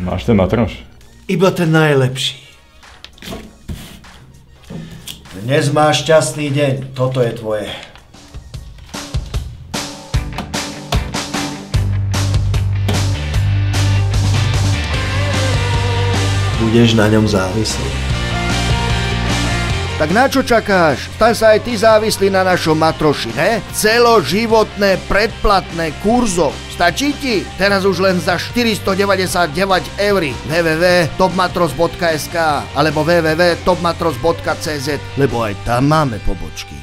Máš ten matroš? Iba ten najlepší. Dnes máš šťastný deň, toto je tvoje. Budeš na ňom závislý. Tak na čo čakáš? Staň sa aj ty závislý na našom matroši, ne? Celoživotné predplatné kurzo. Stačí ti? Teraz už len za 499 eur. www.topmatros.sk alebo www.topmatros.cz lebo aj tam máme pobočky.